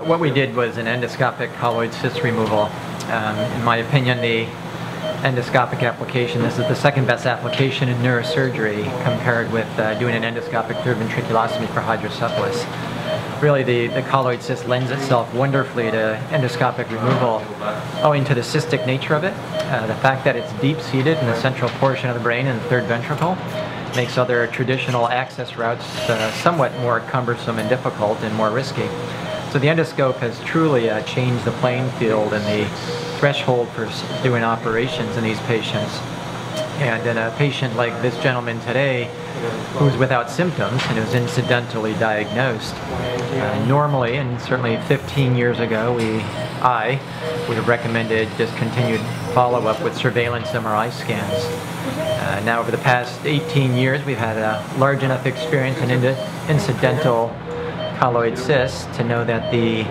What we did was an endoscopic colloid cyst removal. Um, in my opinion, the endoscopic application, this is the second best application in neurosurgery compared with uh, doing an endoscopic third ventriculostomy for hydrocephalus. Really, the, the colloid cyst lends itself wonderfully to endoscopic removal owing to the cystic nature of it. Uh, the fact that it's deep-seated in the central portion of the brain in the third ventricle makes other traditional access routes uh, somewhat more cumbersome and difficult and more risky. So the endoscope has truly uh, changed the playing field and the threshold for doing operations in these patients. And in a patient like this gentleman today, who's without symptoms and who's incidentally diagnosed, uh, normally, and certainly 15 years ago, we, I, would have recommended just continued follow-up with surveillance MRI scans. Uh, now, over the past 18 years, we've had a large enough experience in incidental colloid cysts to know that the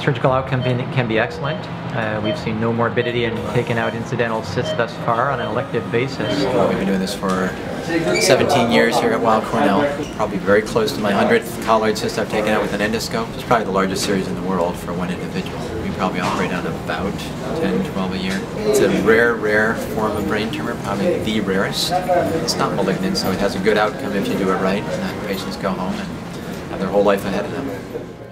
surgical outcome can be excellent. Uh, we've seen no morbidity in taking out incidental cysts thus far on an elective basis. We've been doing this for 17 years here at Weill Cornell. Probably very close to my 100th colloid cyst I've taken out with an endoscope. It's probably the largest series in the world for one individual. We probably operate on about 10, 12 a year. It's a rare, rare form of brain tumor, probably the rarest. It's not malignant, so it has a good outcome if you do it right, and patients go home and have their whole life ahead of them.